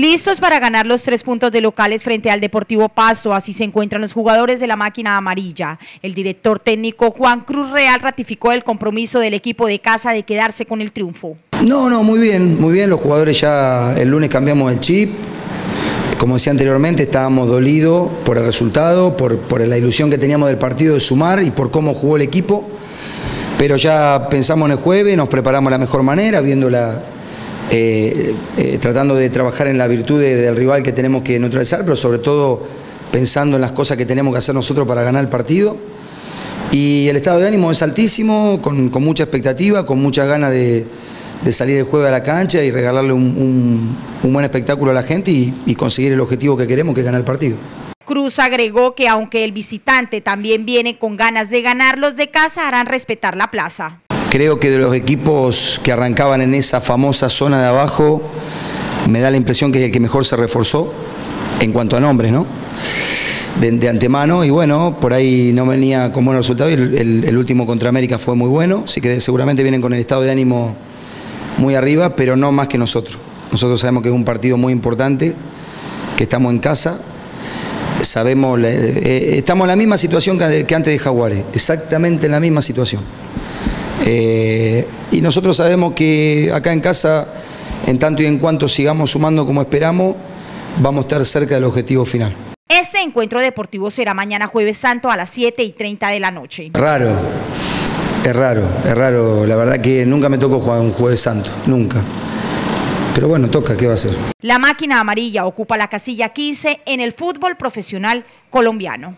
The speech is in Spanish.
Listos para ganar los tres puntos de locales frente al Deportivo Pasto, así se encuentran los jugadores de la máquina amarilla. El director técnico Juan Cruz Real ratificó el compromiso del equipo de casa de quedarse con el triunfo. No, no, muy bien, muy bien. Los jugadores ya el lunes cambiamos el chip. Como decía anteriormente, estábamos dolidos por el resultado, por la ilusión que teníamos del partido de sumar y por cómo jugó el equipo. Pero ya pensamos en el jueves, nos preparamos de la mejor manera, viendo la, eh, eh, tratando de trabajar en la virtud del rival que tenemos que neutralizar, pero sobre todo pensando en las cosas que tenemos que hacer nosotros para ganar el partido. Y el estado de ánimo es altísimo, con, mucha expectativa, con muchas ganas de, salir el jueves a la cancha y regalarle un, buen espectáculo a la gente y, y conseguir el objetivo que queremos, que es ganar el partido. Cruz agregó que aunque el visitante también viene con ganas de ganar, los de casa harán respetar la plaza. Creo que de los equipos que arrancaban en esa famosa zona de abajo, me da la impresión que es el que mejor se reforzó en cuanto a nombres, ¿no? De, antemano y bueno, por ahí no venía con buenos resultados y el, último contra América fue muy bueno, así que seguramente vienen con el estado de ánimo muy arriba, pero no más que nosotros. Nosotros sabemos que es un partido muy importante, que estamos en casa, sabemos, eh, estamos en la misma situación que antes de Jaguares, exactamente en la misma situación. Eh, y nosotros sabemos que acá en casa, en tanto y en cuanto sigamos sumando como esperamos, vamos a estar cerca del objetivo final. Este encuentro deportivo será mañana jueves santo a las 7 y 30 de la noche. Raro, es raro, es raro. La verdad que nunca me tocó jugar un jueves santo, nunca. Pero bueno, toca, ¿qué va a hacer? La máquina amarilla ocupa la casilla 15 en el fútbol profesional colombiano.